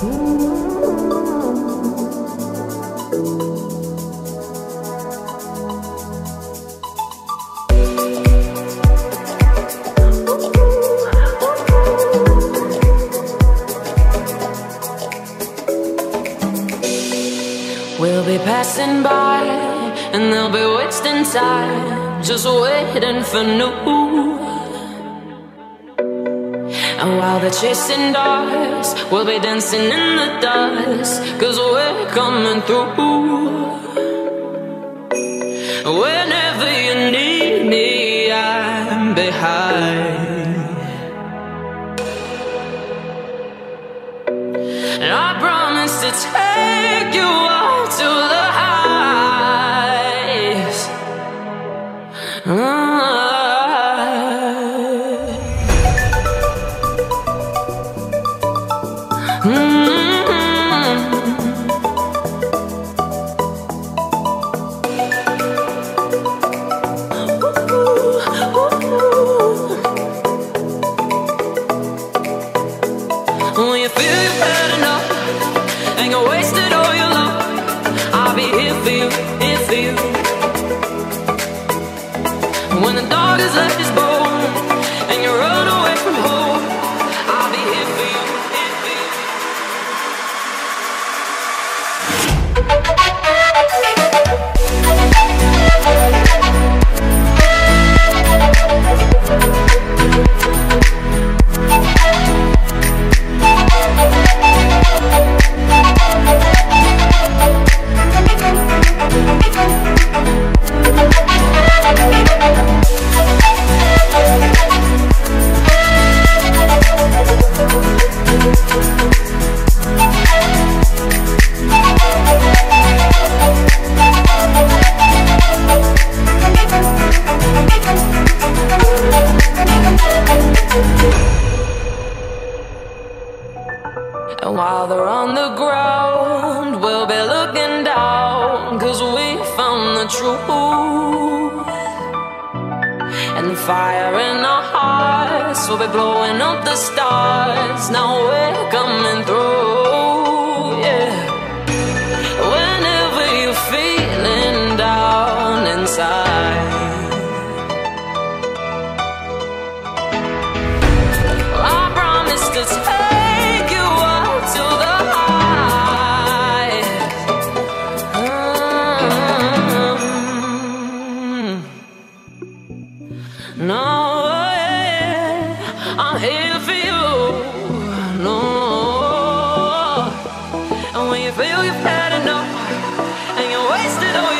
We'll be passing by and they'll be wasting time just waiting for new. And while they're chasing dogs, we'll be dancing in the dust cause we're coming through. Whenever you need me, I'm behind. And I promise to take you up to the When you feel you've had enough and you wasted all your love, I'll be here for you, here for you. When the left And on the ground, we'll be looking down, cause we found the truth. And the fire in our hearts will be blowing up the stars. Now we're coming through, No, eh, I'm here for you. No, and when you feel you've had enough and you're wasted. Oh,